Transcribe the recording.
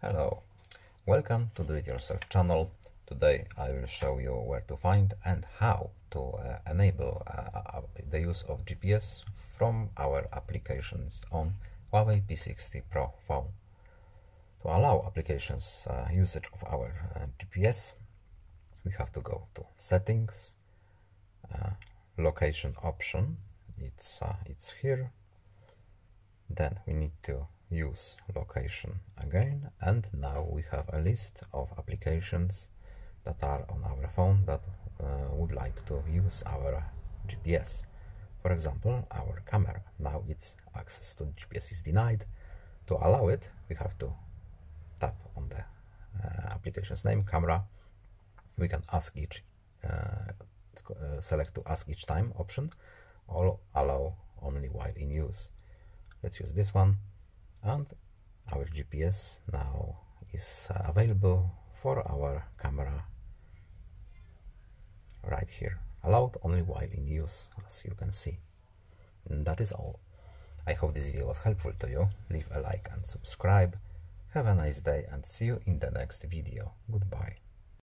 Hello, welcome to the Yourself channel. Today I will show you where to find and how to uh, enable uh, uh the use of GPS from our applications on Huawei P60 Pro phone. To allow applications uh, usage of our uh, GPS, we have to go to Settings, uh, Location option, it's, it's here. Then we need to use location again and now we have a list of applications that are on our phone that uh, would like to use our GPS for example our camera. Now its access to GPS is denied. To allow it we have to tap on the uh, application's name camera. We can ask each uh, uh select to ask each time option or allow only while in use. Let's use this one and our GPS now is uh, available for our camera right here allowed only while in use as you can see. And that is all. I hope this video was helpful to you. Leave a like and subscribe. Have a nice day and see you in the next video. Goodbye